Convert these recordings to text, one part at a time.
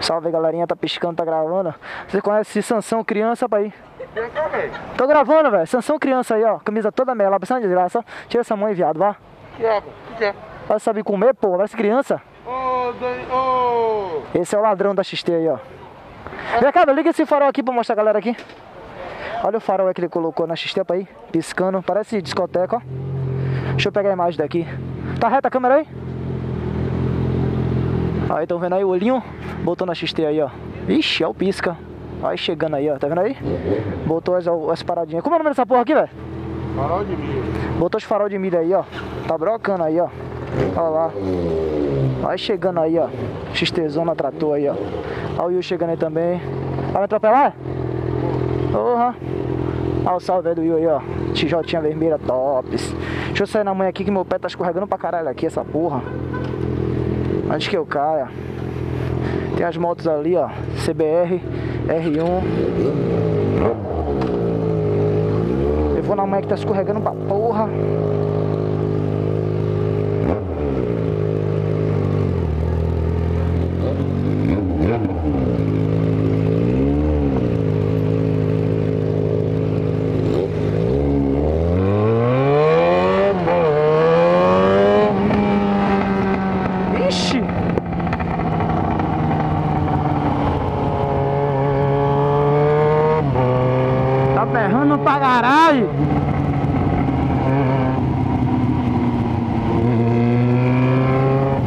Salve galerinha, tá piscando, tá gravando. Você conhece Sansão Criança, pai? Tô gravando, velho. Sansão Criança aí, ó. Camisa toda mela, pensando de graça. Tira essa mãe, viado, vá. Que é? O que é? Vai saber comer, pô. Ser criança. Ô. Esse é o ladrão da XT aí, ó. Vem cá, liga esse farol aqui pra mostrar a galera aqui. Olha o farol que ele colocou na XT aí, piscando. Parece discoteca, ó. Deixa eu pegar a imagem daqui. Tá reta a câmera aí? Aí, estão vendo aí o olhinho? Botou na XT aí, ó. Ixi, é o pisca. Vai chegando aí, ó. Tá vendo aí? Botou as, as paradinhas. Como é o nome dessa porra aqui, velho? Farol de milho. Botou os farol de milho aí, ó. Tá brocando aí, ó. Olha lá. Vai chegando aí, ó. XTzona trator aí, ó. Olha o Will chegando aí também. Vai me atropelar? Porra. Olha o salve aí do Will aí, ó. TJ vermelha, tops. Deixa eu sair na mãe aqui que meu pé tá escorregando pra caralho aqui, essa porra. Antes que eu caia. Tem as motos ali, ó. CBR, R1. Eu vou na mãe que tá escorregando pra porra. Ixi! Tá berrando pra caralho!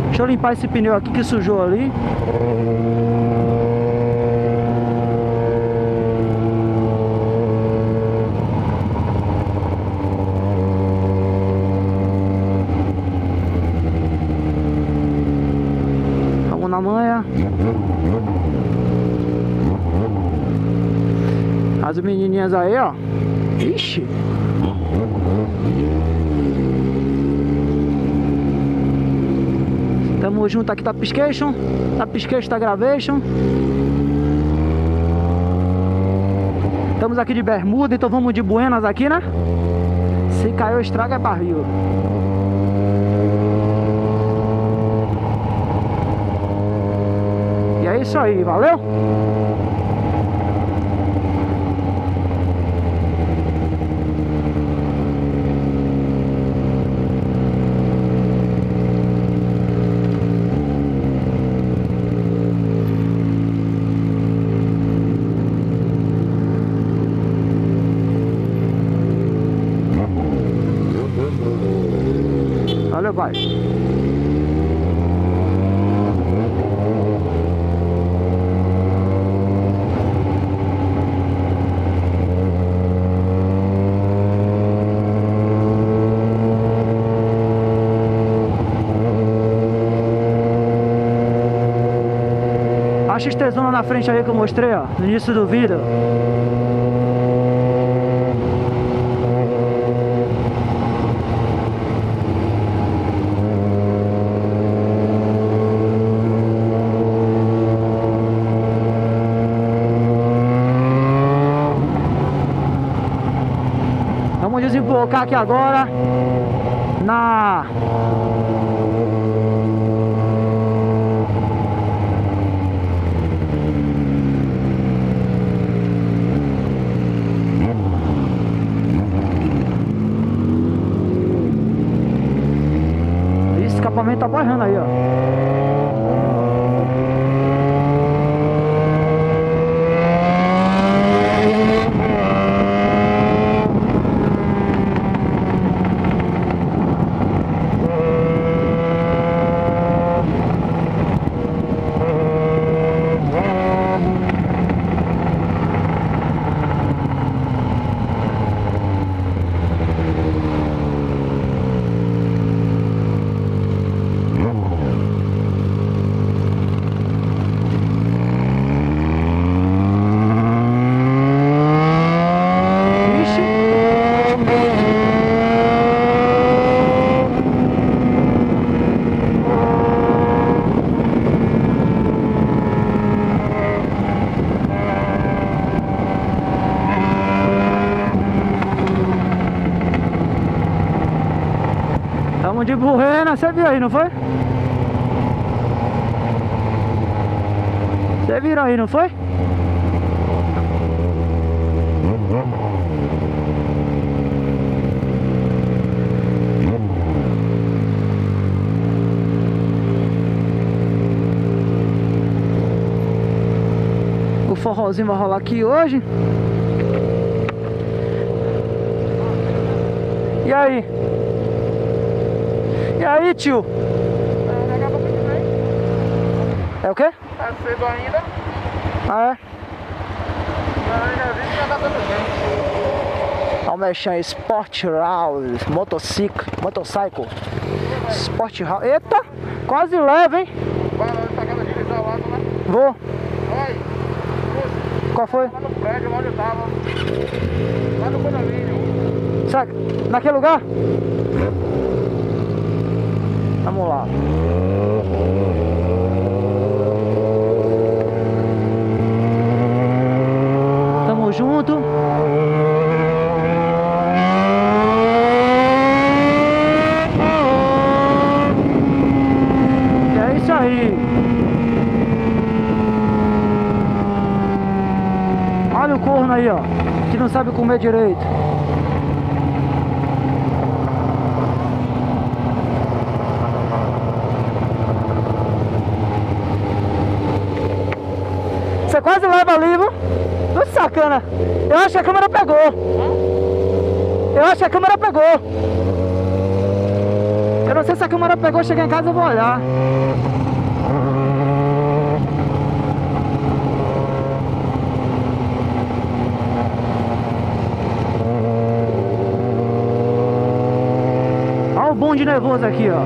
Deixa eu limpar esse pneu aqui que sujou ali. Vamos na manha. As menininhas aí, ó. Ixi. Tamo junto aqui, tá Piscation. Tá Piscation, tá Gravation. Estamos aqui de bermuda, então vamos de buenas aqui, né? Se caiu, estraga é barril. E é isso aí, valeu? Olha, vai. A XT-zona na frente aí que eu mostrei, ó, no início do vídeo. Desembocar aqui agora na escapamento tá borrando aí, ó. Ixi. Tamo de burrena, você viu aí, não foi? Você virou aí, não foi? O forrozinho vai rolar aqui hoje. E aí? E aí, tio? É o quê? Tá cedo ainda, Ah, é? mas ainda vi já tá tudo bem. Almechan Sport House, motociclo, motorcycle, Sport House. Eita, quase leva, hein? Vai lá, tá cada dia isolado, né? Vou. Vai. Qual foi? Lá no prédio, onde eu tava. Lá no condomínio. Sabe, naquele lugar? Vamos lá. Tamo junto. É isso aí. Olha o corno aí, ó. Que não sabe comer direito. Você quase leva ali, viu? Sacana. Eu acho que a câmera pegou. Eu acho que a câmera pegou. Eu não sei se a câmera pegou, chegar em casa eu vou olhar. Olha o bonde nervoso aqui, ó.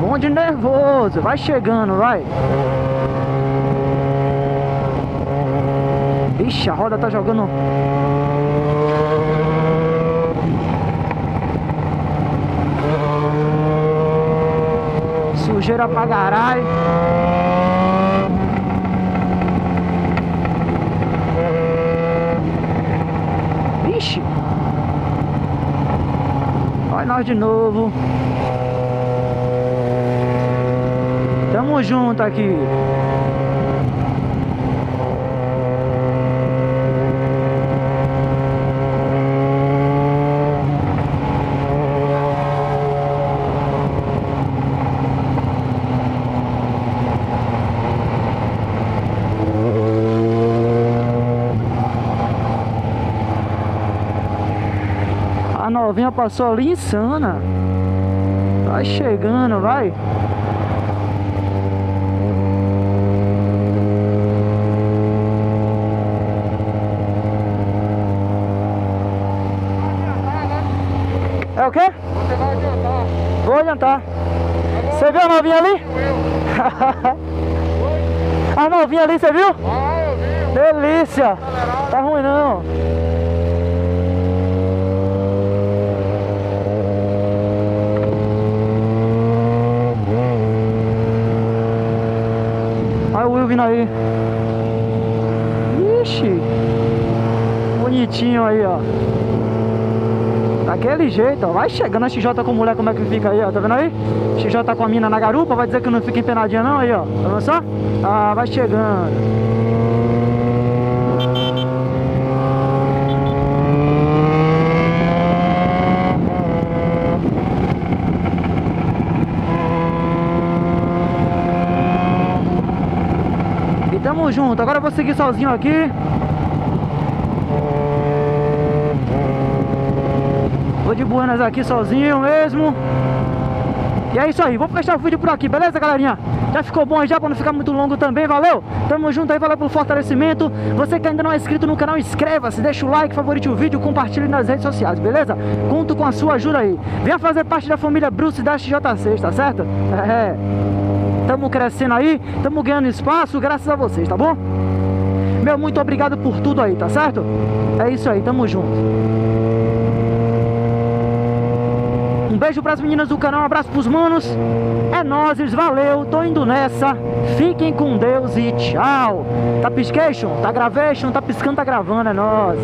Bonde nervoso, vai chegando, vai. Ixi, a roda tá jogando. Sujeira pra caralho. Ixi. Olha nós de novo. Junto aqui. A novinha passou ali insana. Vai chegando, vai. É o quê? Você vai adiantar. Vou adiantar. Você viu a novinha ali? A novinha ali, você viu? Ah, eu vi. Delícia! Tá ruim não. Olha o Will vindo aí. Ixi. Bonitinho aí, ó. Daquele jeito, ó. Vai chegando a XJ com mulher, como é que fica aí, ó. Tá vendo aí? XJ com a mina na garupa, vai dizer que não fica empenadinha não aí, ó. Tá vendo só? Ah, vai chegando. Tamo junto. Agora eu vou seguir sozinho aqui. Vou de Buenas aqui sozinho mesmo. E é isso aí, vou fechar o vídeo por aqui, beleza, galerinha? Já ficou bom aí já, pra não ficar muito longo também, valeu? Tamo junto aí, valeu pelo fortalecimento. Você que ainda não é inscrito no canal, inscreva-se, deixa o like, favorite o vídeo, compartilhe nas redes sociais, beleza? Conto com a sua ajuda aí. Venha fazer parte da família Bruce da XJ6, tá certo? É. Tamo crescendo aí, tamo ganhando espaço, graças a vocês, tá bom? Meu, muito obrigado por tudo aí, tá certo? É isso aí, tamo junto. Um beijo pras meninas do canal, um abraço pros manos. É nóis, valeu, tô indo nessa. Fiquem com Deus e tchau. Tá piscation? Tá gravation? Tá piscando, tá gravando, é nóis.